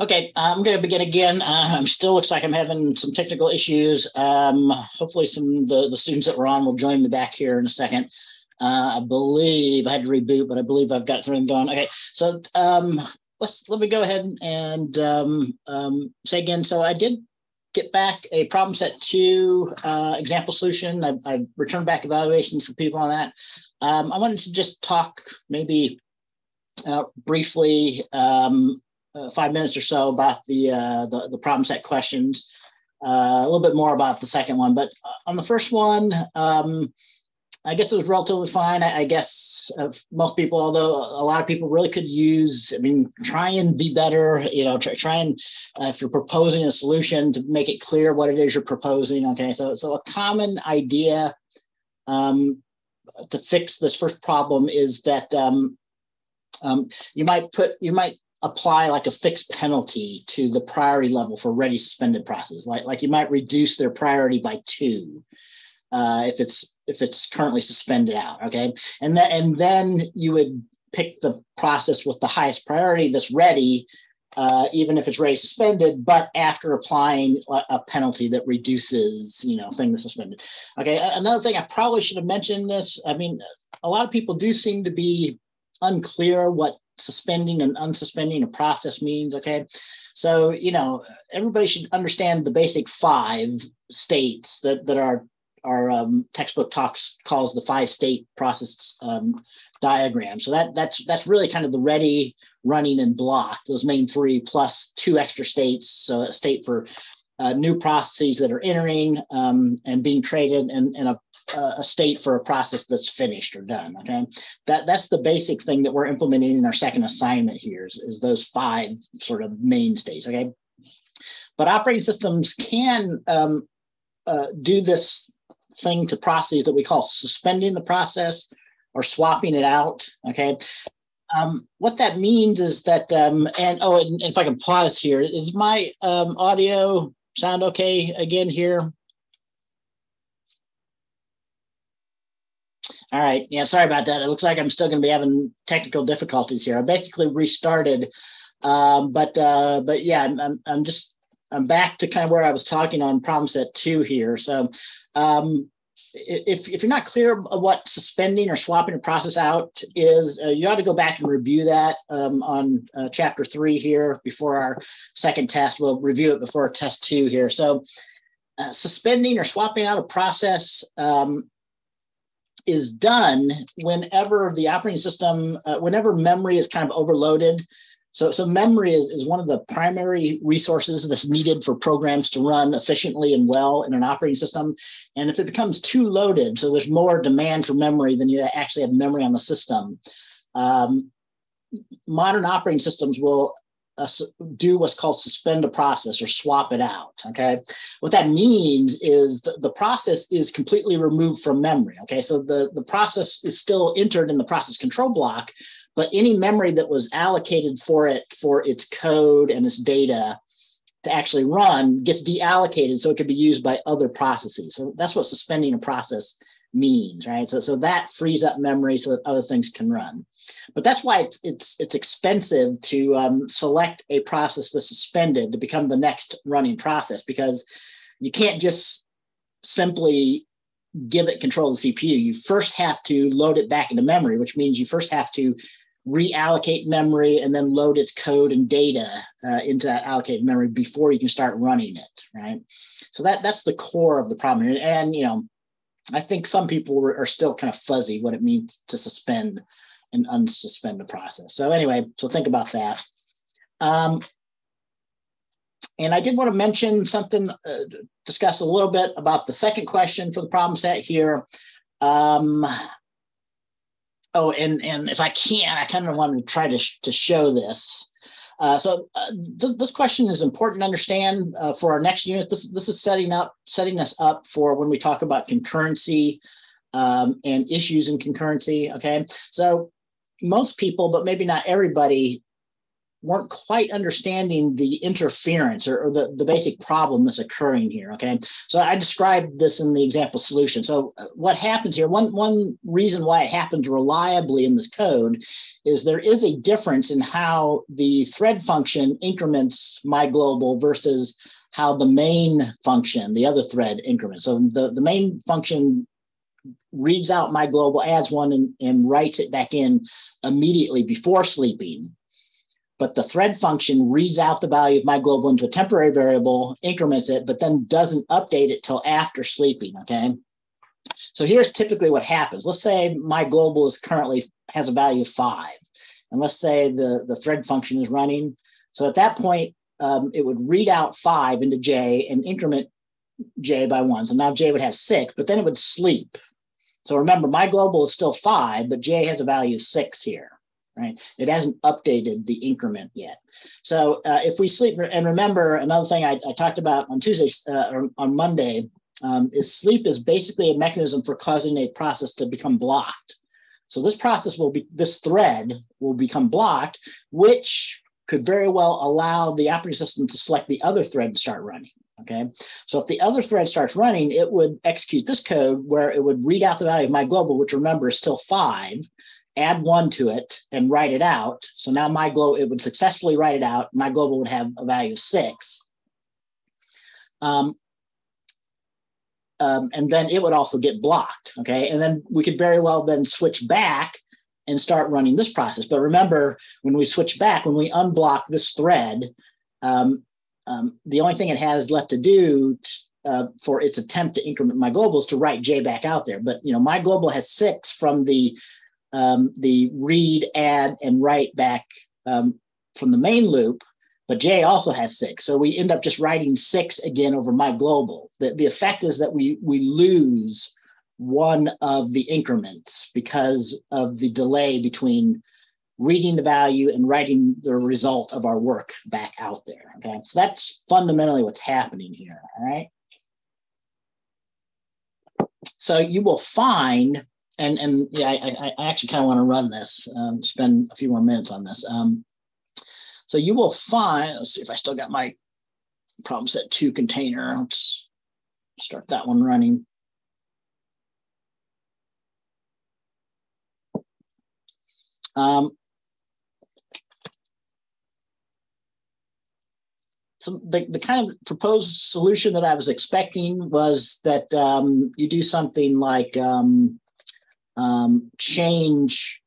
Okay, I'm going to begin again. Uh, I'm still looks like I'm having some technical issues. Um, hopefully, some the the students that were on will join me back here in a second. Uh, I believe I had to reboot, but I believe I've got everything going. Okay, so um, let's let me go ahead and um, um, say again. So I did get back a problem set two uh, example solution. I, I returned back evaluations for people on that. Um, I wanted to just talk maybe uh, briefly um, uh, five minutes or so about the uh, the, the problem set questions. Uh, a little bit more about the second one, but uh, on the first one, um, I guess it was relatively fine. I, I guess most people, although a lot of people really could use. I mean, try and be better. You know, try, try and uh, if you're proposing a solution to make it clear what it is you're proposing. Okay, so so a common idea um, to fix this first problem is that um, um, you might put you might apply like a fixed penalty to the priority level for ready suspended processes. Like, like you might reduce their priority by two uh, if it's if it's currently suspended out. Okay, and then and then you would pick the process with the highest priority that's ready, uh, even if it's ready suspended, but after applying a, penalty that reduces, you know, thing that's suspended. Okay, another thing I probably should have mentioned this. I mean, a lot of people do seem to be unclear what suspending and unsuspending a process means. Okay. So, you know, everybody should understand the basic five states that, that our, our um, textbook talks calls the five state process um, diagram. So that that's that's really kind of the ready, running, and block. Those main three plus two extra states. So a state for uh, new processes that are entering um, and being traded and, and a a state for a process that's finished or done. Okay, that that's the basic thing that we're implementing in our second assignment here is, is those five sort of main states. Okay, but operating systems can um, uh, do this thing to processes that we call suspending the process or swapping it out. Okay. Um, what that means is that, um, and oh, and if I can pause here, is my um, audio sound okay again here? All right. Yeah, sorry about that. It looks like I'm still going to be having technical difficulties here. I basically restarted, um, but uh, but yeah, I'm, I'm, just I'm back to kind of where I was talking on problem set two here. So um, if if you're not clear what suspending or swapping a process out is, uh, you ought to go back and review that um, on uh, chapter three here before our second test. We'll review it before test two here. So. Uh, suspending or swapping out a process um, is done whenever the operating system, uh, whenever memory is kind of overloaded. So, so memory is, is one of the primary resources that's needed for programs to run efficiently and well in an operating system. And if it becomes too loaded, so there's more demand for memory than you actually have memory on the system, um, modern operating systems will uh, do what's called suspend a process or swap it out. Okay. What that means is the, the process is completely removed from memory. Okay. So the, the process is still entered in the process control block, but any memory that was allocated for it for its code and its data to actually run gets deallocated so it can be used by other processes. So that's what suspending a process means, right? So, so that frees up memory so that other things can run. But that's why it's it's, it's expensive to um, select a process that's suspended to become the next running process because you can't just simply give it control of the CPU. You first have to load it back into memory, which means you first have to reallocate memory and then load its code and data uh, into that allocated memory before you can start running it, right? So that that's the core of the problem. And you know, I think some people are still kind of fuzzy what it means to suspend and unsuspend a process. So anyway, so think about that. Um, and I did want to mention something, uh, discuss a little bit about the second question for the problem set here. Um, oh, and, and if I can, I kind of want to try to, sh to show this. Uh, so uh, th this question is important to understand uh, for our next unit. This, this is setting up setting us up for when we talk about concurrency um, and issues in concurrency. Okay, so most people, but maybe not everybody, weren't quite understanding the interference or, or, the, the basic problem that's occurring here. Okay. So I described this in the example solution. So uh, what happens here, one, one reason why it happens reliably in this code is there is a difference in how the thread function increments my global versus how the main function, the other thread increments. So the, the main function reads out my global, adds one and, and writes it back in immediately before sleeping but the thread function reads out the value of my global into a temporary variable, increments it, but then doesn't update it till after sleeping, okay? So here's typically what happens. Let's say my global is currently has a value of five, and let's say the, the thread function is running. So at that point, um, it would read out five into J and increment J by one. So now J would have six, but then it would sleep. So remember, my global is still five, but J has a value of six here right? It hasn't updated the increment yet. So uh, if we sleep, and remember another thing I, I talked about on Tuesday uh, or on Monday um, is sleep is basically a mechanism for causing a process to become blocked. So this process will be, this thread will become blocked, which could very well allow the operating system to select the other thread and start running. Okay, so if the other thread starts running, it would execute this code where it would read out the value of my global, which remember is still five, add one to it and write it out. So now my glow, it would successfully write it out. My global would have a value of six. Um, um, and then it would also get blocked. Okay. And then we could very well then switch back and start running this process. But remember, when we switch back, when we unblock this thread, um, um, the only thing it has left to do t- uh, for its attempt to increment my global is to write J back out there. But you know, my global has six from the um, the read, add, and write back um, from the main loop, but J also has six. So we end up just writing six again over my global. The, the effect is that we, we lose one of the increments because of the delay between reading the value and writing the result of our work back out there. Okay, so that's fundamentally what's happening here. All right. So you will find and and yeah, I, I actually kind of want to run this, um, spend a few more minutes on this. Um, so you will find, let's see if I still got my problem set two container. Let's start that one running. Um, so the, the kind of proposed solution that I was expecting was that um, you do something like um, um, change.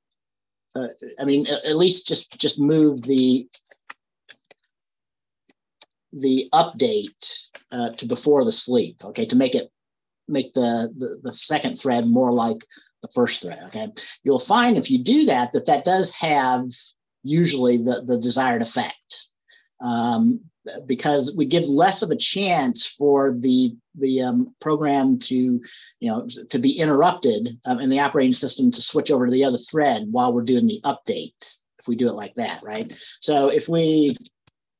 Uh, I mean, at, least just just move the the update uh, to before the sleep. Okay, to make it make the, the the second thread more like the first thread. Okay, you'll find if you do that that that does have usually the the desired effect. Um, because we give less of a chance for the the um, program to you know to be interrupted um, and the operating system to switch over to the other thread while we're doing the update if we do it like that right? So if we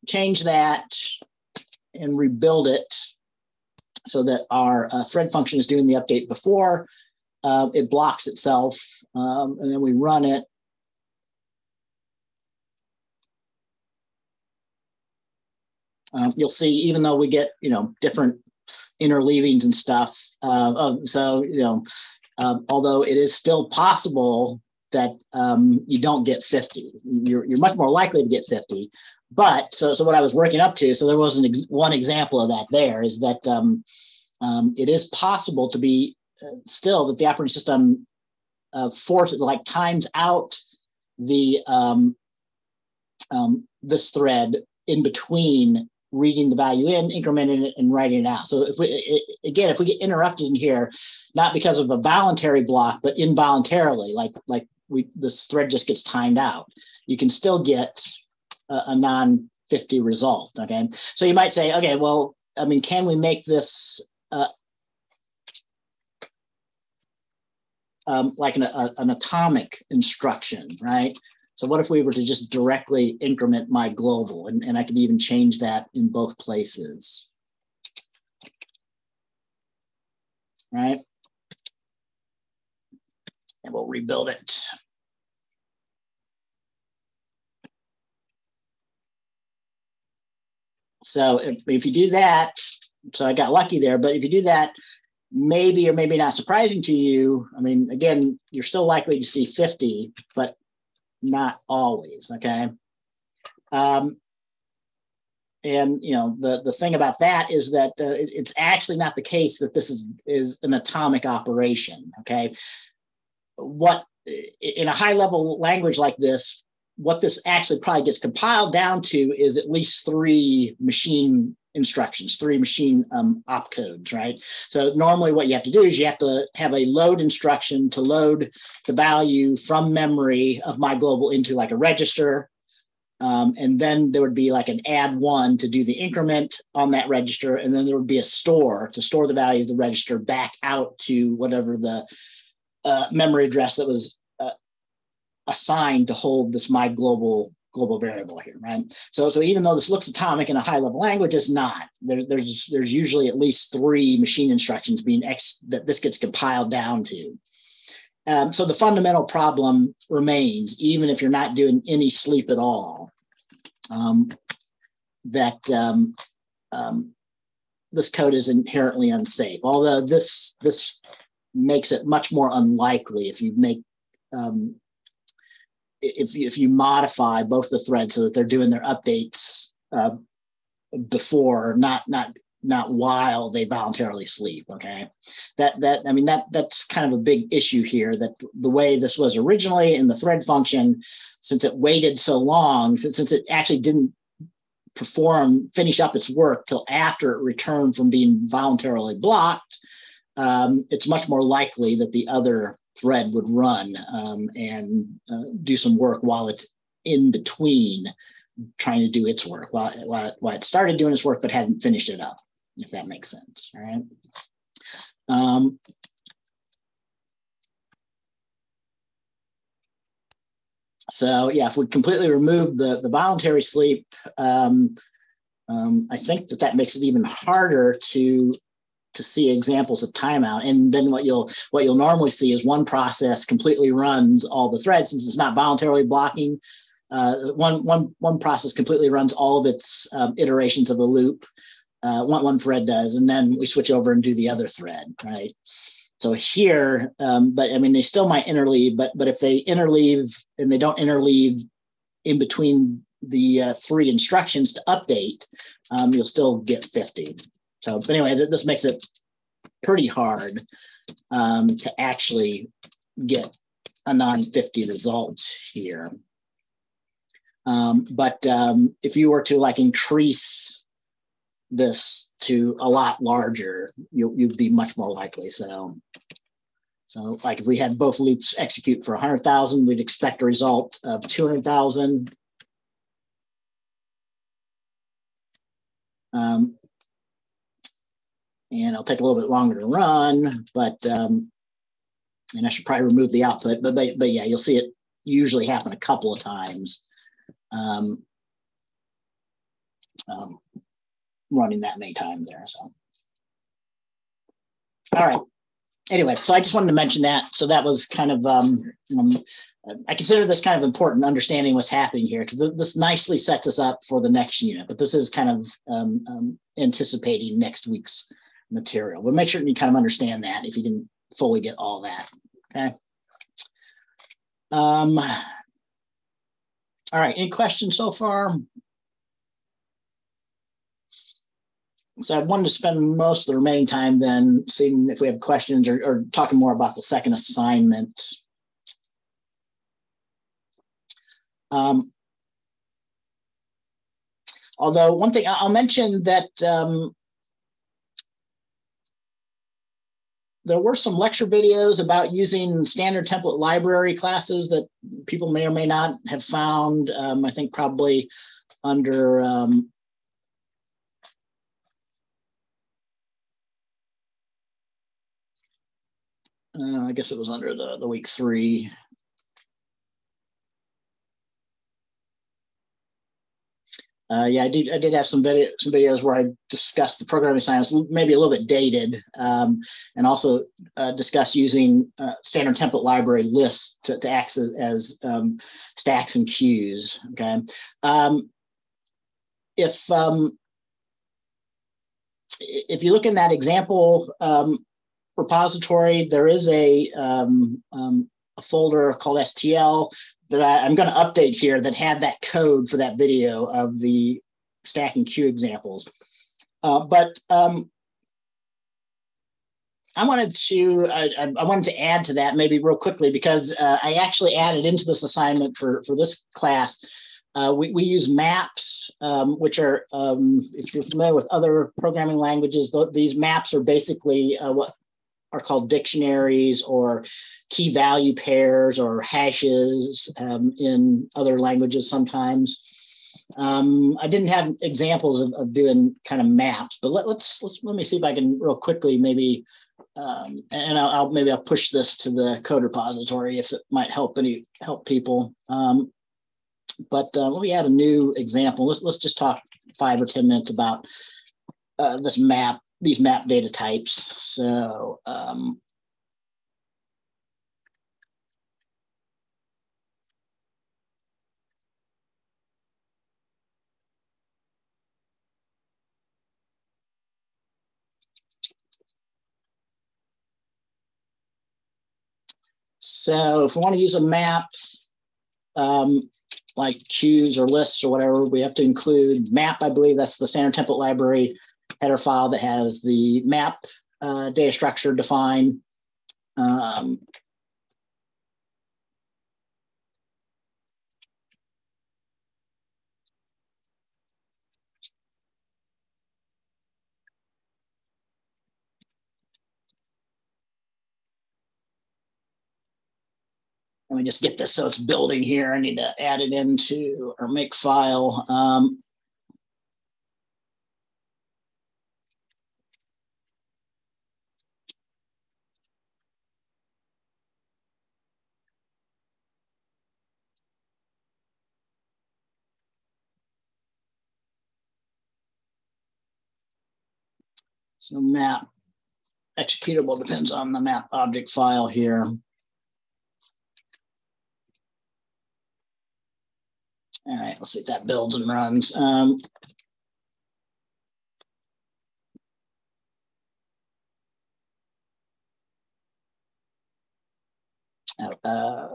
change that and rebuild it so that our uh, thread function is doing the update before uh, it blocks itself um, and then we run it Um, you'll see, even though we get you know different interleavings and stuff, uh, so you know, um, although it is still possible that um, you don't get 50, you're you're much more likely to get 50. But so so what I was working up to, so there was an ex- one example of that. There is that um, um, it is possible to be uh, still that the operating system uh, forces like times out the um, um, this thread in between reading the value in, incrementing it, and writing it out. So if we again, if we get interrupted in here, not because of a voluntary block, but involuntarily, like like we this thread just gets timed out, you can still get a, a non 50 result. Okay, so you might say, okay, well, I mean, can we make this uh, um, like an, a, an atomic instruction, right? So what if we were to just directly increment my global and, and I could even change that in both places, right? And we'll rebuild it. So if, if you do that, so I got lucky there, but if you do that, maybe or maybe not surprising to you, I mean, again, you're still likely to see 50, but not always, okay? Um, and you know the the thing about that is that uh, it, it's actually not the case that this is is an atomic operation okay what in a high level language like this what this actually probably gets compiled down to is at least three machine instructions, three machine um, opcodes, right? So normally what you have to do is you have to have a load instruction to load the value from memory of my global into like a register. Um, and then there would be like an add one to do the increment on that register. And then there would be a store to store the value of the register back out to whatever the uh, memory address that was uh, assigned to hold this my global global variable here, right? So, so even though this looks atomic in a high level language, it's not. There, there's there's usually at least three machine instructions being ex that this gets compiled down to. Um, so the fundamental problem remains, even if you're not doing any sleep at all, um, that um, um this code is inherently unsafe. Although this this makes it much more unlikely if you make um, if if you modify both the threads so that they're doing their updates uh, before, not not not while they voluntarily sleep. Okay, that that I mean that that's kind of a big issue here. That the way this was originally in the thread function, since it waited so long, since since it actually didn't perform finish up its work till after it returned from being voluntarily blocked, um, it's much more likely that the other thread would run um, and uh, do some work while it's in between trying to do its work while, while, while it started doing its work but hadn't finished it up if that makes sense all right? Um, so yeah if we completely remove the the voluntary sleep um, um, I think that that makes it even harder to to see examples of timeout. And then what you'll what you'll normally see is one process completely runs all the threads since it's not voluntarily blocking. Uh, one one one process completely runs all of its um, iterations of the loop. Uh, one one thread does, and then we switch over and do the other thread, right? So here, um, but I mean, they still might interleave, but but if they interleave and they don't interleave in between the uh, three instructions to update, um, you'll still get 50. So but anyway, th- this makes it pretty hard um, to actually get a non-50 result here. Um, but um, if you were to like increase this to a lot larger, you, you'd be much more likely. So, so like if we had both loops execute for 100,000, we'd expect a result of 200,000. Um, and it'll take a little bit longer to run, but um, and I should probably remove the output, but, but but yeah, you'll see it usually happen a couple of times. Um, um, running that many times there. So, all right. Anyway, so I just wanted to mention that. So that was kind of um, um I consider this kind of important, understanding what's happening here, because this nicely sets us up for the next unit. But this is kind of um, um, anticipating next week's material. But make sure you kind of understand that if you didn't fully get all that. Okay. Um, all right, any questions so far? So I wanted to spend most of the remaining time then seeing if we have questions or, or talking more about the second assignment. Um, although one thing I'll mention that um, there were some lecture videos about using standard template library classes that people may or may not have found. Um, I think probably under um, uh, I guess it was under the, the week three Uh, yeah, I did. I did have some video, some videos where I discussed the programming science, maybe a little bit dated, um, and also uh, discussed using uh, standard template library lists to, to act as, as um, stacks and queues. Okay, um, if um, if you look in that example um, repository, there is a, um, a folder called STL that I, am going to update here that had that code for that video of the stacking queue examples. Uh, but um, I wanted to I, I, wanted to add to that maybe real quickly because uh, I actually added into this assignment for for this class. Uh, we, we use maps, um, which are, um, if you're familiar with other programming languages, th these maps are basically uh, what are called dictionaries or key value pairs or hashes um, in other languages sometimes. Um, I didn't have examples of, of doing kind of maps, but let, let's let's let me see if I can real quickly maybe um, and I'll, I'll, maybe I'll push this to the code repository if it might help any help people. Um, but uh, let me add a new example. Let's let's just talk five or ten minutes about uh, this map, these map data types. So So if we want to use a map, um, like queues or lists or whatever, we have to include map, I believe that's the standard template library header file that has the map uh, data structure defined. Um, let me just get this so it's building here. I need to add it into our make file. Um, So map executable depends on the map object file here. All right, let's see if that builds and runs. Um, uh,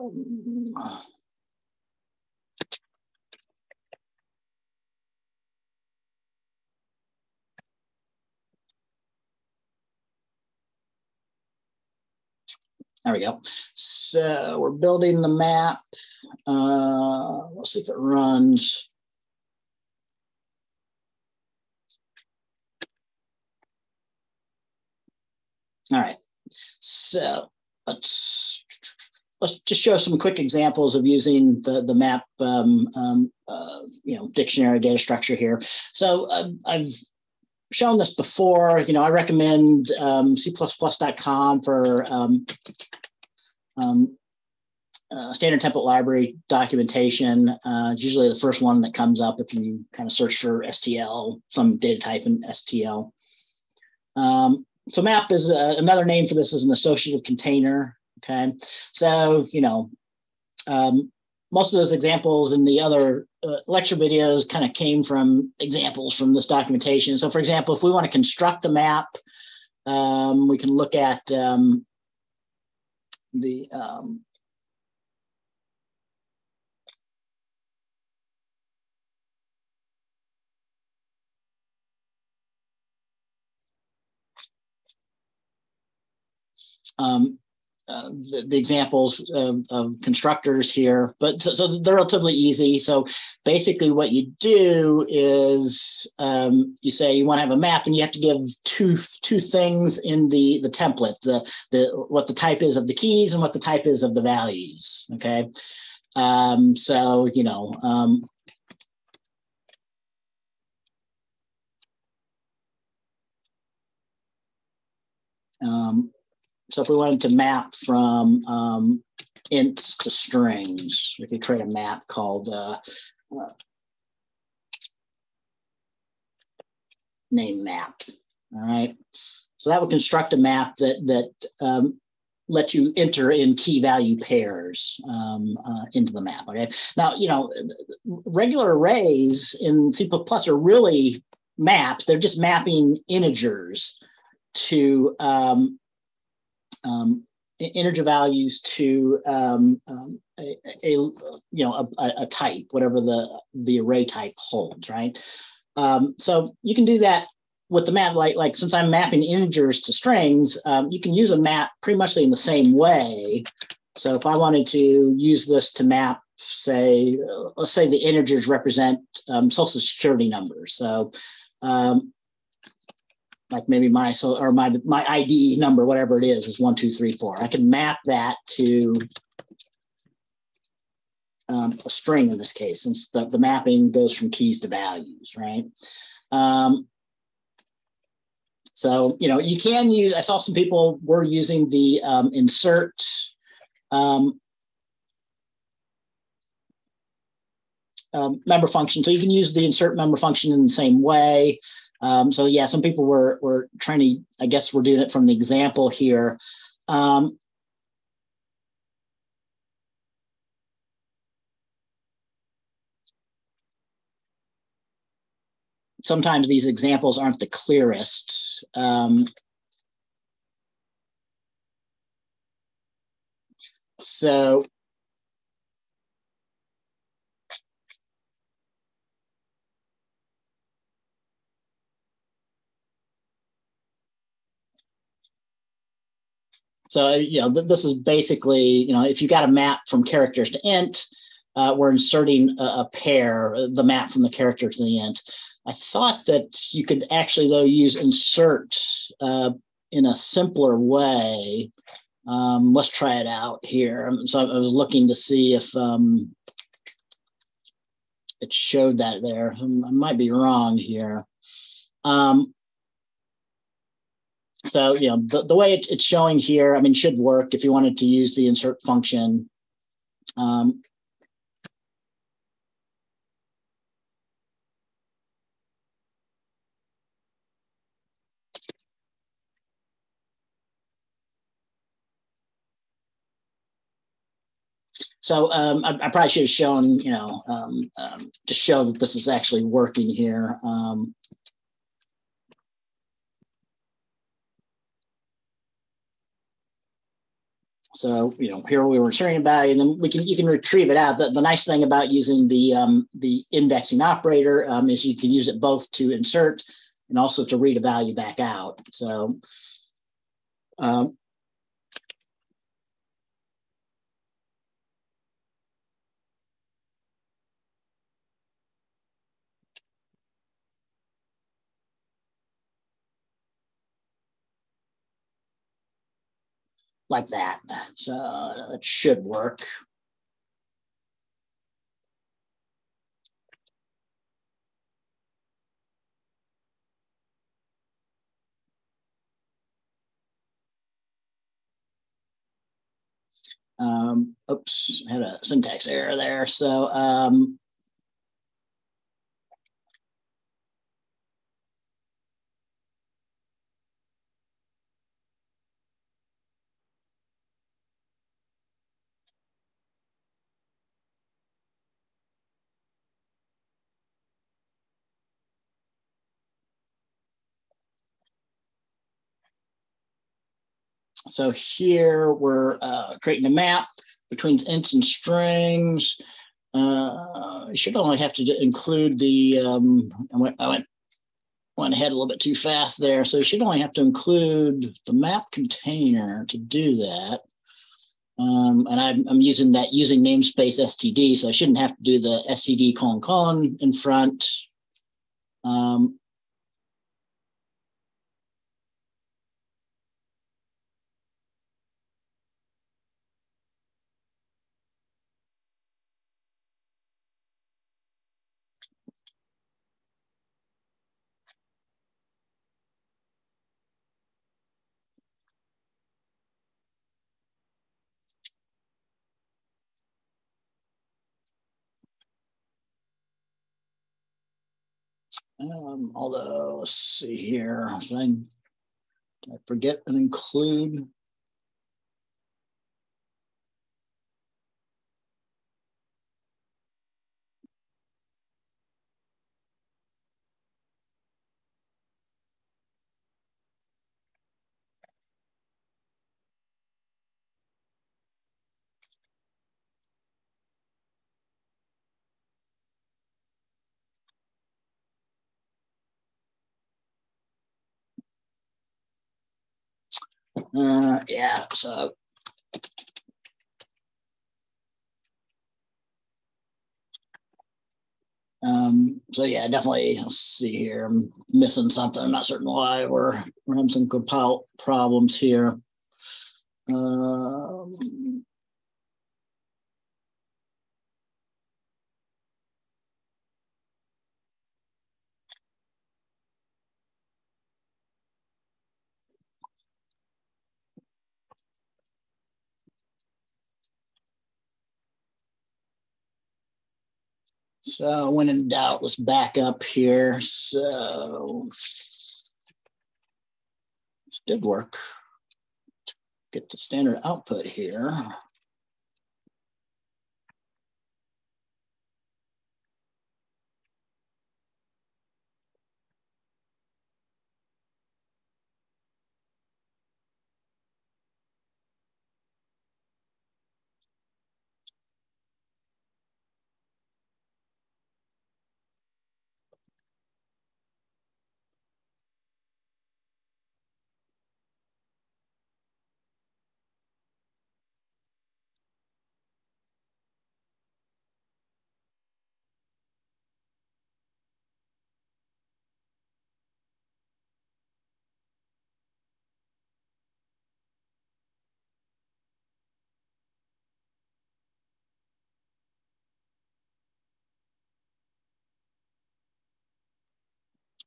There we go. So we're building the map. Uh, let's see if it runs. All right. So let's let's just show some quick examples of using the the map um, um, uh, you know dictionary data structure here. So uh, I've shown this before. You know, I recommend um, C++.com for um, um, uh, standard template library documentation. Uh, it's usually the first one that comes up if you kind of search for STL, some data type in STL. Um, so map is uh, another name for this is an associative container. Okay, so you know um, most of those examples in the other uh, lecture videos kind of came from examples from this documentation. So for example, if we want to construct a map, um, we can look at um, the um, um, uh, the, the, examples of, of, constructors here, but so, so, they're relatively easy. So basically, what you do is um, you say you want to have a map, and you have to give two two things in the the template: the the what the type is of the keys and what the type is of the values. Okay, um, so you know. Um, um, so if we wanted to map from um, ints to strings, we could create a map called uh, uh, name map. All right. So that would construct a map that that um, lets you enter in key value pairs um, uh, into the map. Okay. Now, you know, regular arrays in C++ are really maps. They're just mapping integers to um, um, integer values to um, um, a, a, you know a, a, type, whatever the the array type holds, right? Um, so you can do that with the map. Like like since I'm mapping integers to strings, um, you can use a map pretty much in the same way. So if I wanted to use this to map, say, let's say the integers represent um, social security numbers. So um, like maybe my so or my my ID number, whatever it is, is one two three four. I can map that to um, a string in this case, since the, the mapping goes from keys to values, right? Um, so you know you can use. I saw some people were using the um, insert. Um, um, member function. So you can use the insert member function in the same way. Um, so yeah, some people were were trying to, I guess we're doing it from the example here. Um, sometimes these examples aren't the clearest. Um, so So, you know, th- this is basically, you know, if you got a map from characters to int, uh, we're inserting a, a, pair, the map from the character to the int. I thought that you could actually, though, use insert uh, in a simpler way. Um, let's try it out here. Um, so I was looking to see if um, it showed that there. Um, I might be wrong here. Um, so, you know, the, the way it, it's showing here, I mean, should work if you wanted to use the insert function. Um, So um, I, I, probably should have shown, you know, um, um, to show that this is actually working here. Um, So you know, here we were inserting a value, and then we can you can retrieve it out. The, the nice thing about using the um, the indexing operator um, is you can use it both to insert and also to read a value back out. So um, like that. So it should work. Um, oops, had a syntax error there. So um, So here we're uh, creating a map between ints and strings. Uh, you should only have to include the, um, I, went, I went, went ahead a little bit too fast there. So you should only have to include the map container to do that. Um, and I'm, I'm using that using namespace std, so I shouldn't have to do the std colon colon in front. Um, Um, although, let's see here. I, I forget and include? Uh, yeah, so. Um, so yeah, definitely, let's see here, I'm missing something. I'm not certain why we're, we're having some compile problems here. Um, So when in doubt, let's back up here. So this did work. Get the standard output here.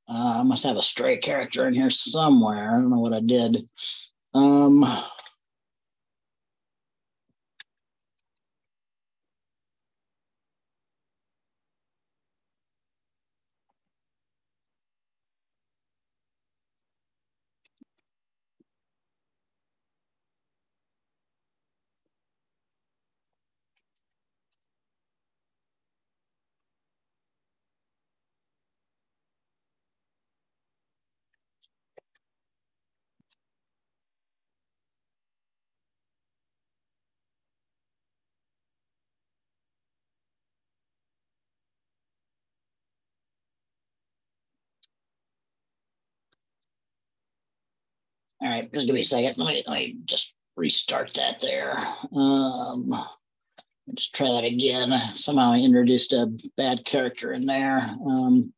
Uh, I must have a stray character in here somewhere. I don't know what I did. Um, all right, just give me a second. Let me, let me just restart that there. Um, just try that again. Somehow I introduced a bad character in there. Um,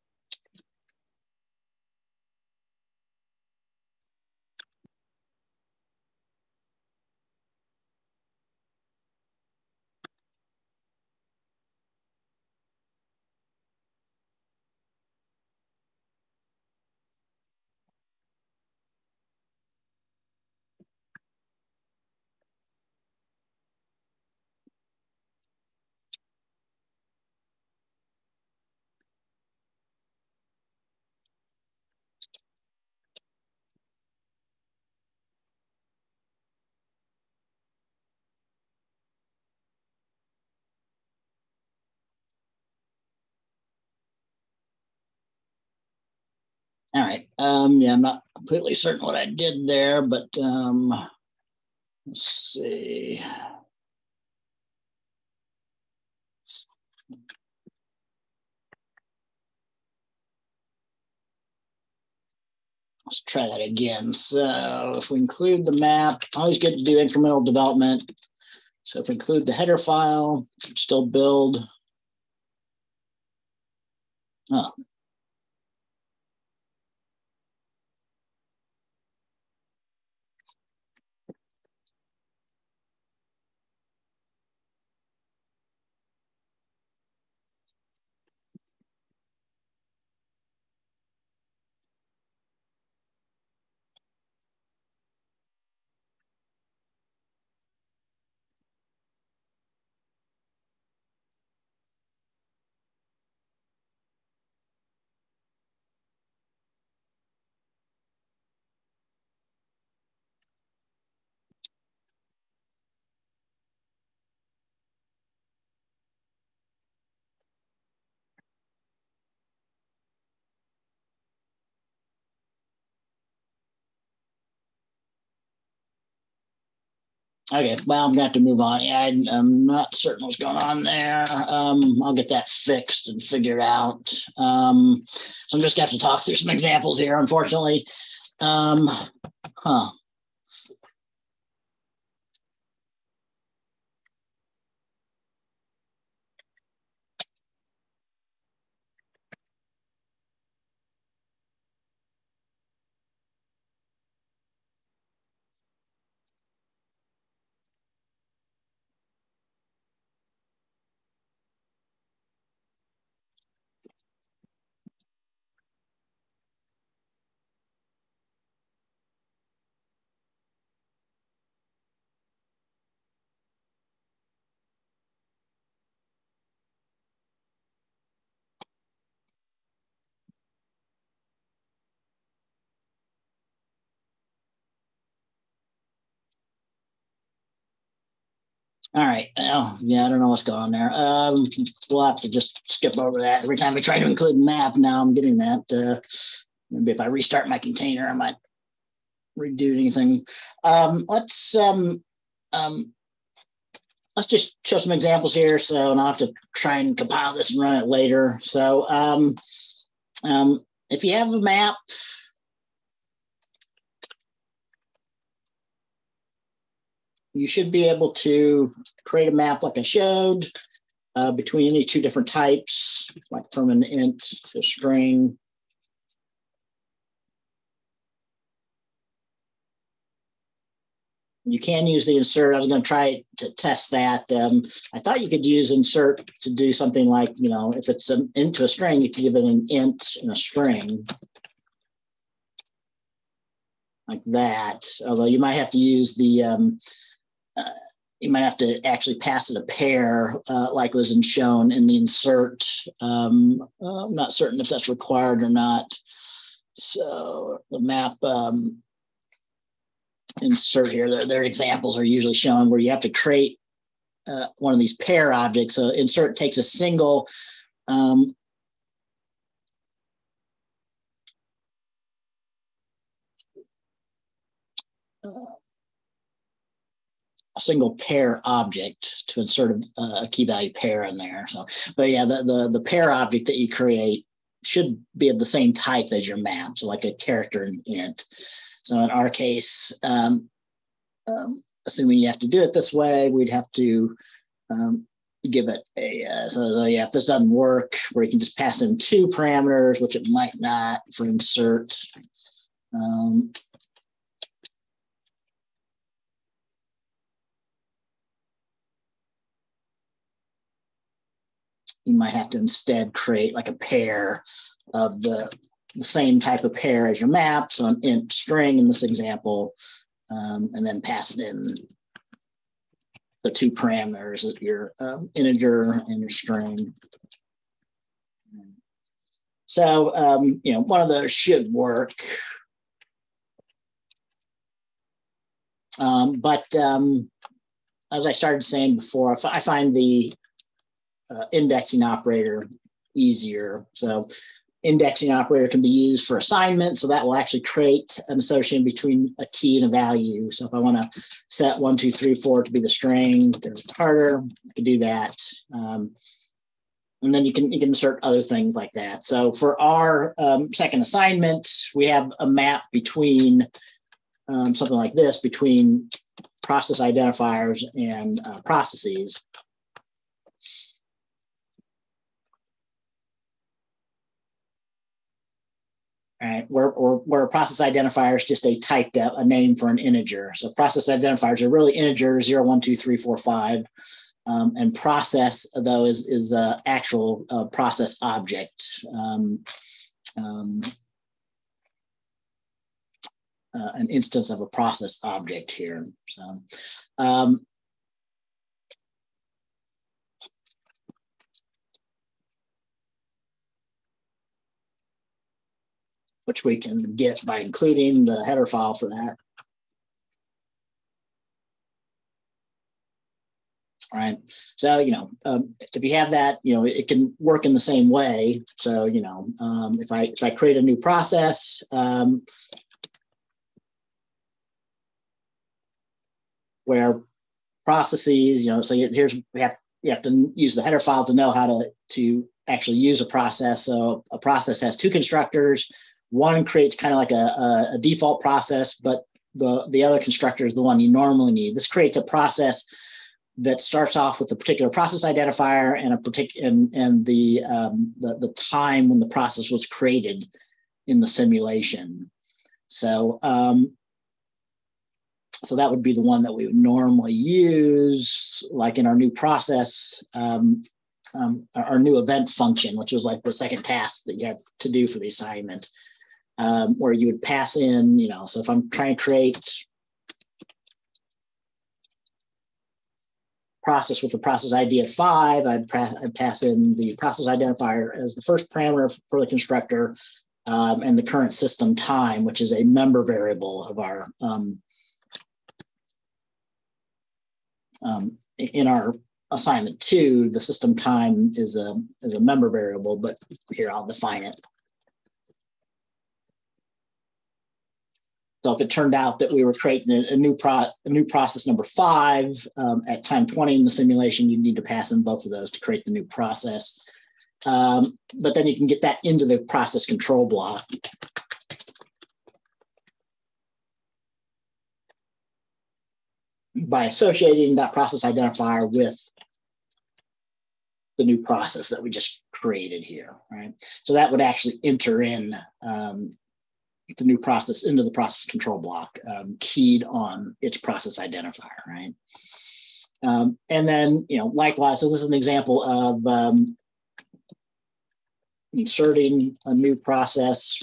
All right. Um, yeah, I'm not completely certain what I did there, but um, let's see. Let's try that again. So if we include the map, always good to do incremental development. So if we include the header file, still build. Oh, Okay, well, I'm gonna have to move on. Yeah, I, I'm not certain what's going on there. Um, I'll get that fixed and figured out. Um, so I'm just gonna have to talk through some examples here, unfortunately. Um, huh. All right. Oh, yeah, I don't know what's going on there. Um, we'll have to just skip over that. Every time I try to include map, now I'm getting that. Uh, maybe if I restart my container, I might redo anything. Um, let's um, um, let's just show some examples here. So and I'll have to try and compile this and run it later. So um, um, if you have a map, you should be able to create a map like I showed uh, between any two different types, like from an int to string. You can use the insert. I was going to try to test that. Um, I thought you could use insert to do something like, you know, if it's an into a string, you could give it an int and a string like that. Although you might have to use the um, uh, you might have to actually pass it a pair, uh, like was in shown in the insert. Um, uh, I'm not certain if that's required or not. So the map um, insert here, their, their examples are usually shown where you have to create uh, one of these pair objects. So insert takes a single um, uh, a single pair object to insert a, a, key value pair in there. So, but yeah, the, the, the pair object that you create should be of the same type as your map. So like a character and int. So in our case, um, um, assuming you have to do it this way, we'd have to um, give it a, uh, so, so, yeah, if this doesn't work, where you can just pass in two parameters, which it might not for insert. You might have to instead create like a pair of the, the same type of pair as your map. So an int string in this example, um, and then pass it in the two parameters of your um, integer and your string. So, um, you know, one of those should work. Um, but um, as I started saying before, I find the uh, indexing operator easier. So indexing operator can be used for assignment. So that will actually create an association between a key and a value. So if I want to set one, two, three, four to be the string, Derek Harter, I can do that. Um, and then you can you can insert other things like that. So for our um, second assignment, we have a map between um, something like this between process identifiers and uh, processes. Right? Where, or where a process identifier is just a typed a, a name for an integer. So process identifiers are really integers, zero, one, two, three, four, five. Um, and process, though, is, is an actual uh, process object. Um, um, uh, an instance of a process object here. So, um, which we can get by including the header file for that. Right. So, you know, um, if you have that, you know, it can work in the same way. So, you know, um, if I if I create a new process, um, where processes, you know, so here's we have you have to use the header file to know how to to actually use a process. So a process has two constructors. One creates kind of like a, a, default process, but the, the other constructor is the one you normally need. This creates a process that starts off with a particular process identifier and a particular and, and the, um, the the time when the process was created in the simulation. So um, so that would be the one that we would normally use, like in our new process, um, um, our new event function, which is like the second task that you have to do for the assignment um, where you would pass in, you know, so if I'm trying to create process with the process ID of five, I'd, I'd, pass in the process identifier as the first parameter for the constructor um, and the current system time, which is a member variable of our um, um, in our assignment two, the system time is a is a member variable, but here I'll define it. So if it turned out that we were creating a, a new pro, a new process number five um, at time 20 in the simulation, you need to pass in both of those to create the new process. Um, but then you can get that into the process control block. By associating that process identifier with the new process that we just created here, right? So that would actually enter in um, the new process into the process control block um, keyed on its process identifier, right? Um, and then, you know, likewise, so this is an example of um, inserting a new process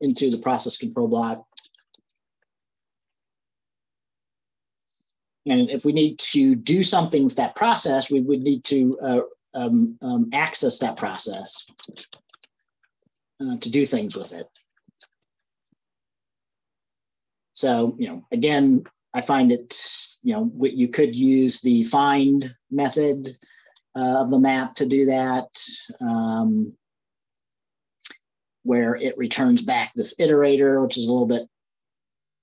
into the process control block. And if we need to do something with that process, we would need to uh, um, um, access that process uh, to do things with it. So, you know, again, I find it, you know, you could use the find method uh, of the map to do that, um, where it returns back this iterator, which is a little bit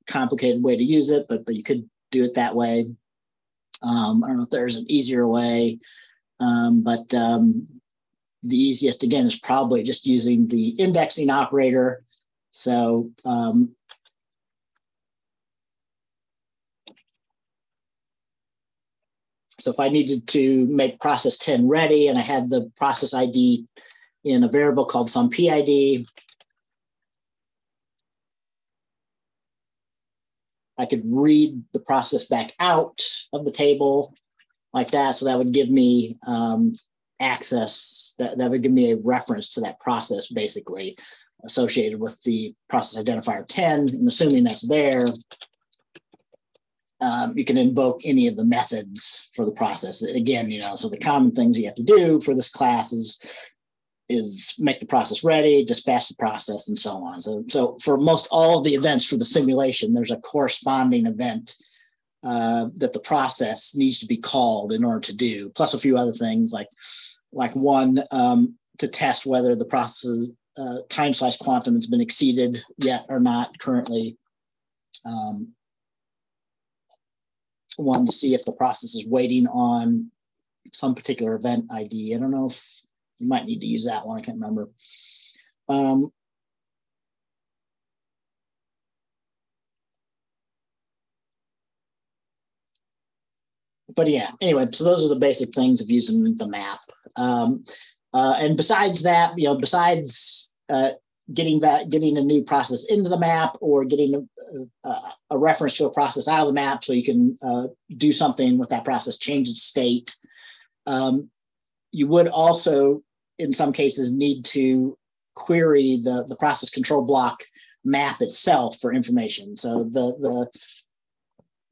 complicated way to use it, but, but you could do it that way. Um, I don't know if there's an easier way, um, but um, the easiest again is probably just using the indexing operator. So um, So if I needed to make process 10 ready and I had the process ID in a variable called some PID, I could read the process back out of the table like that. So that would give me um, access, that, that would give me a reference to that process basically associated with the process identifier 10. I'm assuming that's there, um, you can invoke any of the methods for the process. Again, you know, so the common things you have to do for this class is is make the process ready, dispatch the process, and so on. So, so for most all of the events for the simulation, there's a corresponding event uh, that the process needs to be called in order to do, plus a few other things like like one um, to test whether the process uh, time slice quantum has been exceeded yet or not currently. Um, one to see if the process is waiting on some particular event ID. I don't know if you might need to use that one. I can't remember. Um, but yeah, anyway, so those are the basic things of using the map. Um, uh, and besides that, you know, besides uh, getting that getting a new process into the map or getting a, a, a, reference to a process out of the map so you can uh, do something with that process change its state um, you would also in some cases need to query the, the process control block map itself for information so the the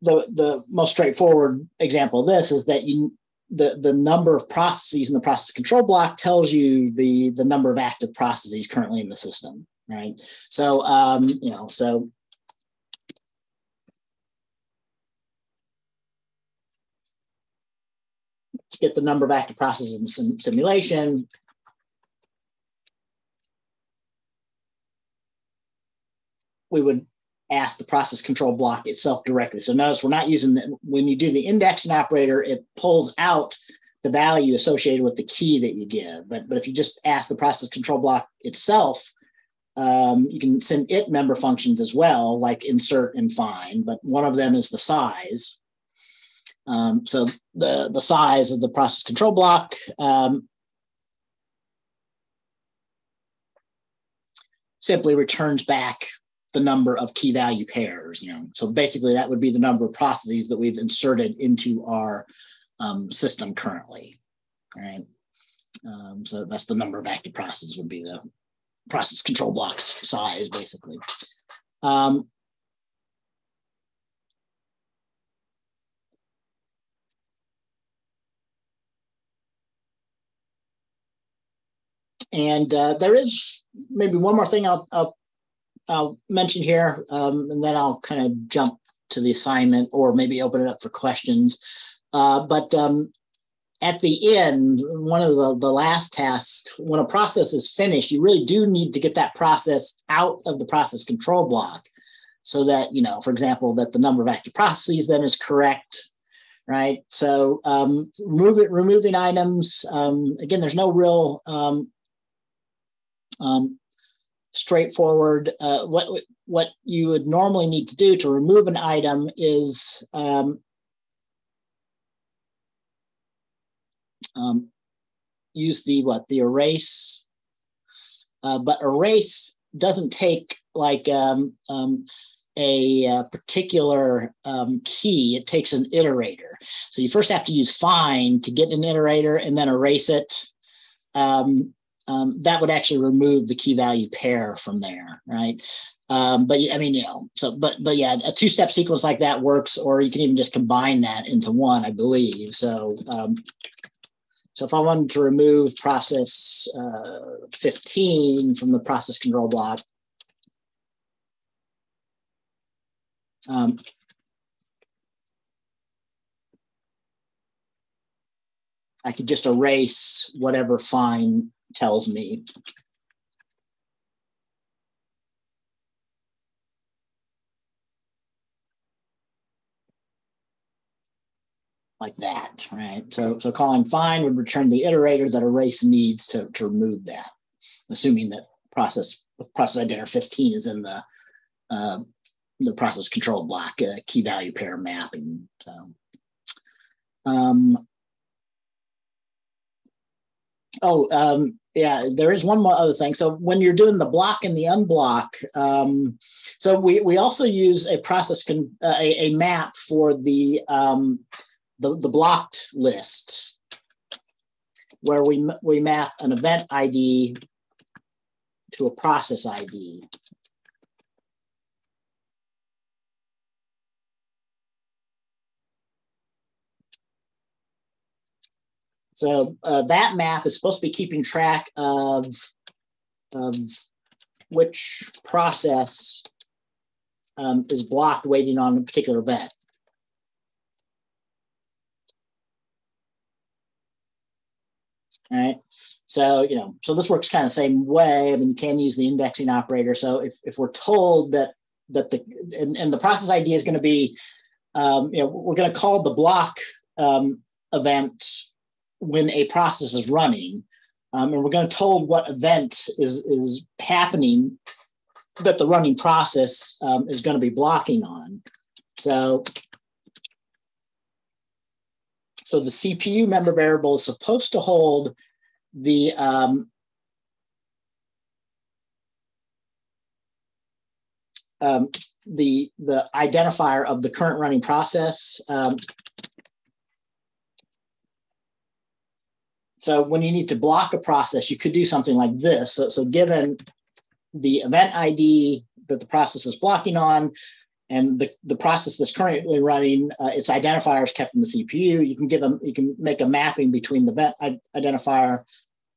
the, the most straightforward example of this is that you the, the number of processes in the process control block tells you the, the number of active processes currently in the system, right? So, um, you know, so let's get the number of active processes in sim simulation. We would ask the process control block itself directly. So notice we're not using the, when you do the indexing operator, it pulls out the value associated with the key that you give. But, but if you just ask the process control block itself, um, you can send it member functions as well, like insert and find, but one of them is the size. Um, so the, the size of the process control block um, simply returns back the number of key value pairs. You know, so basically that would be the number of processes that we've inserted into our um, system currently, right? Um, so that's the number of active processes would be the process control blocks size, basically. Um, and uh, there is maybe one more thing I'll, I'll I'll mention here, um, and then I'll kind of jump to the assignment or maybe open it up for questions. Uh, but um, at the end, one of the, the last tasks, when a process is finished, you really do need to get that process out of the process control block so that, you know, for example, that the number of active processes then is correct, right? So um, remove removing items, um, again, there's no real um, um, straightforward. Uh, what, what you would normally need to do to remove an item is um, um, use the what the erase, uh, but erase doesn't take like um, um, a, a, uh, particular um, key. It takes an iterator. So you first have to use find to get an iterator and then erase it. Um, um, that would actually remove the key value pair from there, right? Um, but I mean, you know, so but but yeah, a two-step sequence like that works, or you can even just combine that into one, I believe. So um, so if I wanted to remove process uh, 15 from the process control block, um, I could just erase whatever find tells me like that, right? So, so calling find would return the iterator that erase needs to, to remove that, assuming that process process identifier 15 is in the uh, the process control block uh, key value pair mapping. So, um, oh, um, yeah, there is one more other thing. So when you're doing the block and the unblock, um, so we, we also use a process, con, uh, a, a map for the um, the, the blocked list where we, we map an event ID to a process ID. So uh, that map is supposed to be keeping track of, of which process um, is blocked waiting on a particular event. right? So, you know, so this works kind of the same way. I mean, you can use the indexing operator. So if, if we're told that, that the, and, and the process ID is going to be, um, you know, we're going to call the block um, event when a process is running. Um, and we're going to told what event is, is happening that the running process um, is going to be blocking on. So so the CPU member variable is supposed to hold the um, um, the the identifier of the current running process. Um, so when you need to block a process, you could do something like this. So, so given the event ID that the process is blocking on, and the, the process that's currently running, uh, its identifier is kept in the CPU. You can give them, you can make a mapping between the event identifier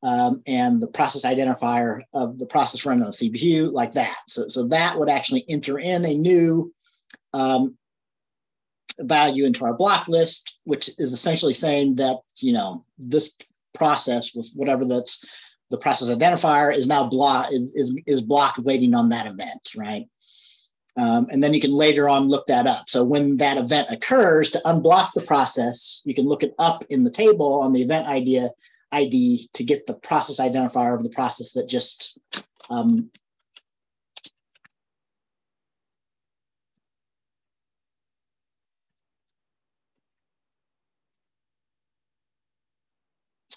um, and the process identifier of the process running on the CPU like that. So, so that would actually enter in a new um, value into our block list, which is essentially saying that, you know, this process with whatever that's the process identifier is now blocked is, is, is blocked waiting on that event, right? Um, and then you can later on look that up. So when that event occurs, to unblock the process, you can look it up in the table on the event idea ID to get the process identifier of the process that just um,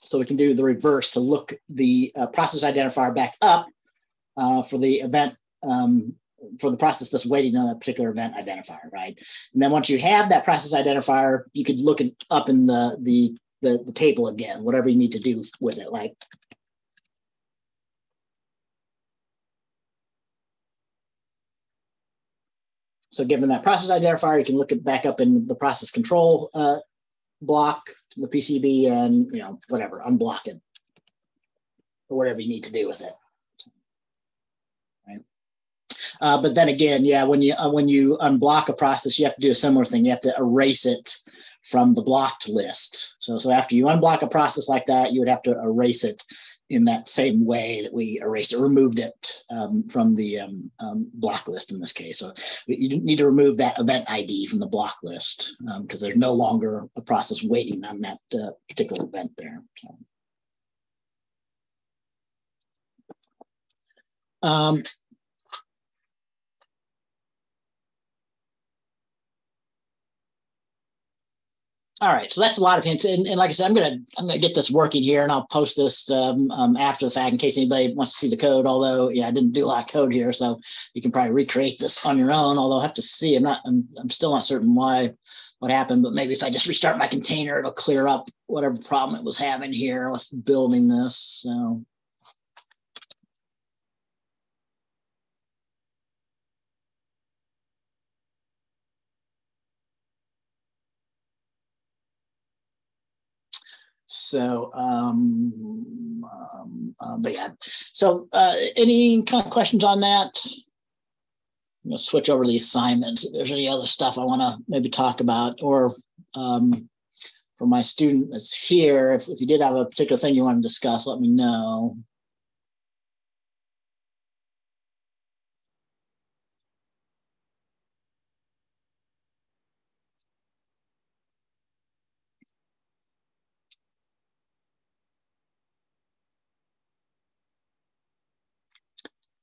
So we can do the reverse to look the uh, process identifier back up uh, for the event um, for the process that's waiting on that particular event identifier, right? And then once you have that process identifier, you could look it up in the the the, the table again, whatever you need to do with it, like. So given that process identifier, you can look it back up in the process control uh, block, the PCB, and you know whatever, unblock it, or whatever you need to do with it. Uh, but then again, yeah, when you uh, when you unblock a process, you have to do a similar thing. You have to erase it from the blocked list. So so after you unblock a process like that, you would have to erase it in that same way that we erased it, removed it um, from the um, um, block list in this case. So you need to remove that event ID from the block list because um, there's no longer a process waiting on that uh, particular event there. So. All right, so that's a lot of hints, and, and, like I said, I'm gonna I'm gonna get this working here, and I'll post this um, um, after the fact in case anybody wants to see the code. Although, yeah, I didn't do a lot of code here, so you can probably recreate this on your own. Although I have to see, I'm not, I'm, I'm still not certain why what happened, but maybe if I just restart my container, it'll clear up whatever problem it was having here with building this. So So, um, um, uh, but yeah. So, uh, any kind of questions on that? I'm gonna switch over to the assignments. If there's any other stuff I want to maybe talk about, or um, for my student that's here, if, if you did have a particular thing you want to discuss, let me know.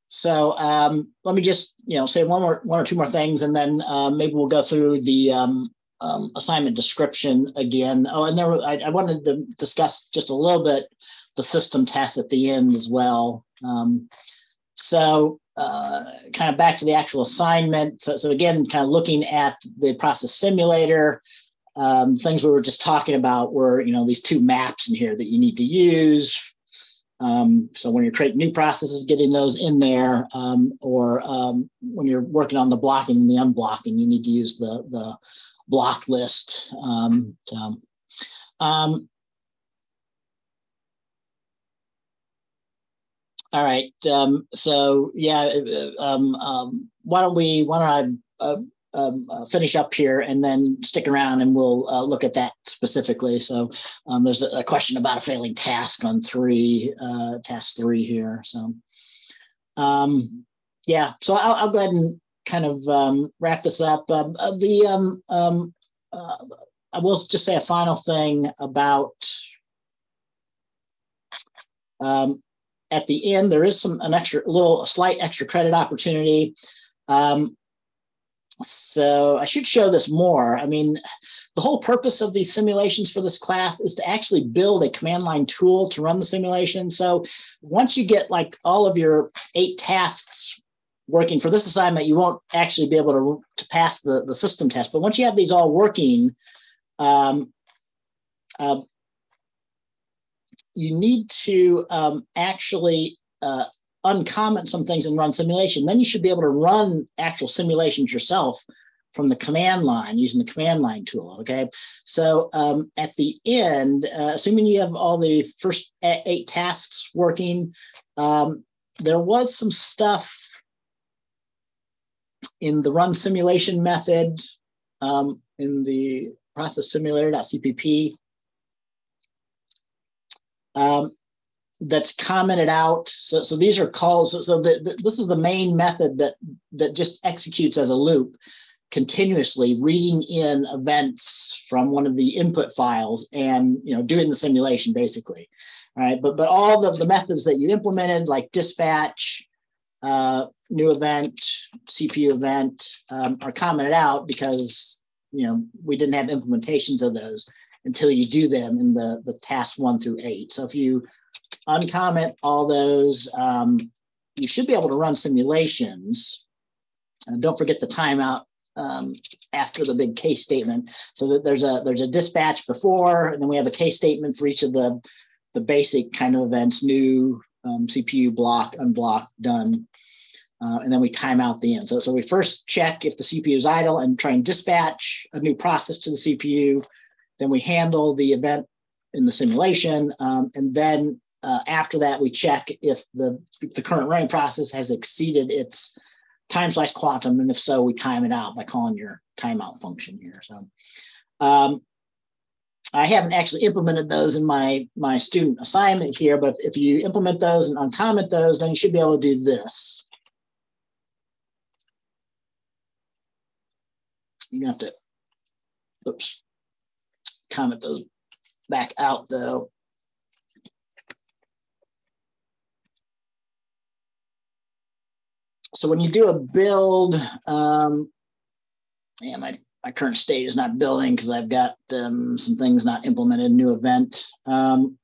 So um, let me just you know say one more one or two more things, and then uh, maybe we'll go through the um, um, assignment description again. Oh, and there I, I, wanted to discuss just a little bit the system test at the end as well. Um, so uh, kind of back to the actual assignment. So, so again, kind of looking at the process simulator. Um, things we were just talking about were you know these two maps in here that you need to use um, so when you're creating new processes, getting those in there, um, or um, when you're working on the blocking and the unblocking, you need to use the the block list. Um, so, um, all right. Um, so yeah, why don't we? Why don't I? Uh, um, uh, finish up here and then stick around and we'll uh, look at that specifically. So um, there's a, a, question about a failing task on three, uh, task three here. So um, yeah, so I'll, I'll, go ahead and kind of um, wrap this up. Um, uh, the um, uh, I will just say a final thing about at the end, there is some an extra, a little slight extra credit opportunity. Um, so I should show this more. I mean, the whole purpose of these simulations for this class is to actually build a command line tool to run the simulation. So once you get like all of your eight tasks working for this assignment, you won't actually be able to, to pass the, the system test. But once you have these all working, um, uh, you need to um, actually uh, uncomment some things and run simulation. Then you should be able to run actual simulations yourself from the command line using the command line tool. Okay. So um, at the end, uh, assuming you have all the first eight tasks working, um, there was some stuff in the run simulation method um, in the process simulator.cpp. Um, that's commented out. So, so these are calls. So, so the, the, this is the main method that that just executes as a loop continuously reading in events from one of the input files and you know doing the simulation basically all right but but all the, the methods that you implemented like dispatch uh, new event cpu event um, are commented out because you know we didn't have implementations of those until you do them in the the task one through eight so if you uncomment all those. Um, you should be able to run simulations. And don't forget the timeout um, after the big case statement. So that there's a there's a dispatch before, and then we have a case statement for each of the the basic kind of events: new um, CPU block, unblock, done, uh, and then we time out the end. So so we first check if the CPU is idle and try and dispatch a new process to the CPU. Then we handle the event in the simulation, um, and then uh, after that, we check if the, the current running process has exceeded its time slice quantum? And if so, we time it out by calling your timeout function here. So um, I haven't actually implemented those in my, my student assignment here, but if you implement those and uncomment those, then you should be able to do this. You have to, oops, comment those back out though. So when you do a build, um, yeah, my, my current state is not building because I've got um, some things not implemented, new event. Um,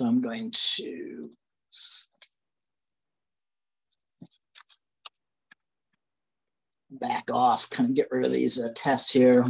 so I'm going to back off, kind of get rid of these uh, tests here.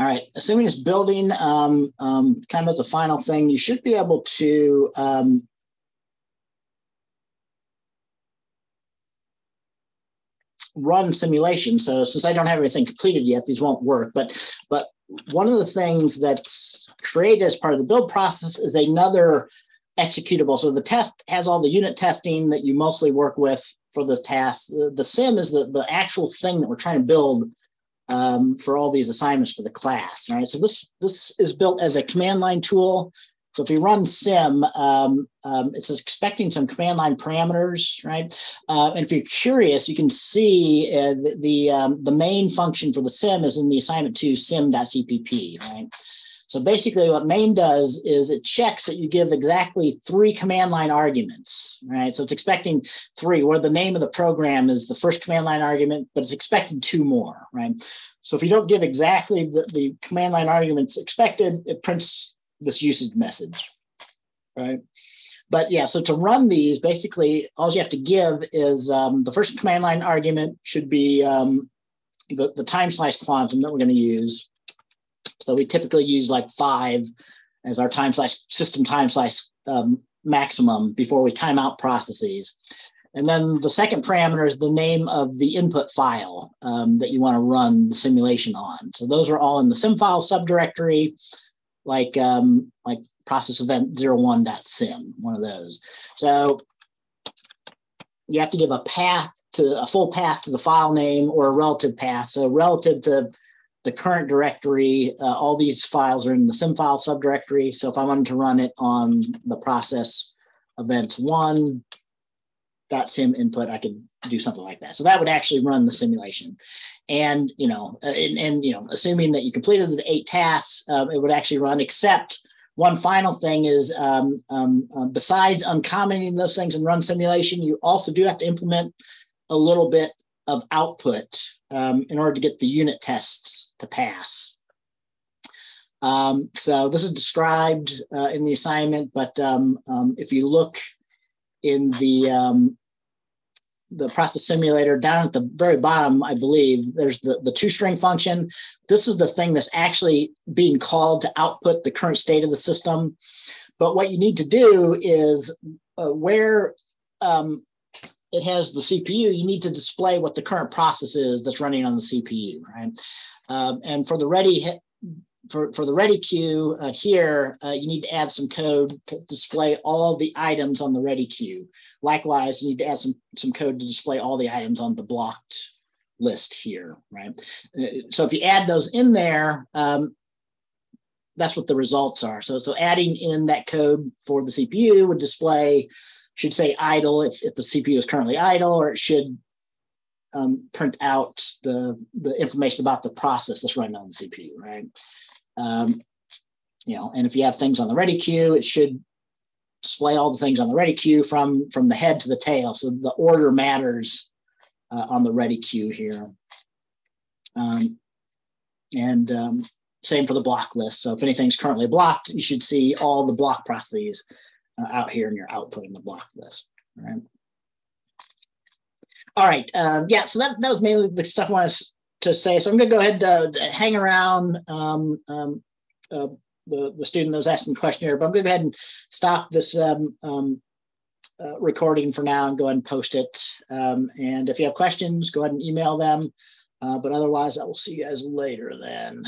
All right, assuming it's building, um, um, kind of as a final thing, you should be able to um, run simulation. So since I don't have everything completed yet, these won't work. But but one of the things that's created as part of the build process is another executable. So the test has all the unit testing that you mostly work with for the task. The, the sim is the, the actual thing that we're trying to build um, for all these assignments for the class. All right, so this this is built as a command line tool. So if you run sim, um, um, it's expecting some command line parameters, right? Uh, and if you're curious, you can see uh, the the, um, the main function for the sim is in the assignment to sim.cpp, right? So basically what main does is it checks that you give exactly three command line arguments, right? So it's expecting three, where the name of the program is the first command line argument, but it's expecting two more, right? So if you don't give exactly the, the command line arguments expected, it prints this usage message, right? But yeah, so to run these, basically all you have to give is um, the first command line argument should be um, the, the time slice quantum that we're going to use. So we typically use like five as our time slice system time slice um, maximum before we time out processes. And then the second parameter is the name of the input file um, that you want to run the simulation on. So those are all in the sim file subdirectory, like um, like process event 01.sim, one of those. So you have to give a path to a full path to the file name or a relative path. So relative to the current directory, uh, all these files are in the sim file subdirectory. So if I wanted to run it on the process events one dot sim input, I could do something like that. So that would actually run the simulation. And, you know, uh, and, and you know, assuming that you completed the eight tasks, um, it would actually run except one final thing is um, um, uh, besides uncommenting those things and run simulation, you also do have to implement a little bit of output um, in order to get the unit tests to pass. Um, so this is described uh, in the assignment, but um, um if you look in the um, the process simulator down at the very bottom, I believe there's the, the toString function. This is the thing that's actually being called to output the current state of the system. But what you need to do is uh, where um, it has the CPU, you need to display what the current process is that's running on the CPU, right? Um, and for the ready for, for the ready queue uh, here, uh, you need to add some code to display all the items on the ready queue. Likewise, you need to add some, some code to display all the items on the blocked list here, right? Uh, so if you add those in there, um, that's what the results are. So, so adding in that code for the CPU would display should say idle if, if the CPU is currently idle, or it should um, print out the, the information about the process that's running on the CPU, right? Um, you know, and if you have things on the ready queue, it should display all the things on the ready queue from, from the head to the tail. So the order matters uh, on the ready queue here. Um, and um, same for the block list. So if anything's currently blocked, you should see all the block processes out here in your output in the block list. All right. All right. Um, yeah. So that that was mainly the stuff I wanted to say. So I'm going to go ahead and uh, hang around. Um, um, uh, the, the student that was asking the question here, but I'm to go ahead and stop this um, um, uh, recording for now and go ahead and post it. Um, and if you have questions, go ahead and email them. Uh, but otherwise, I will see you guys later then.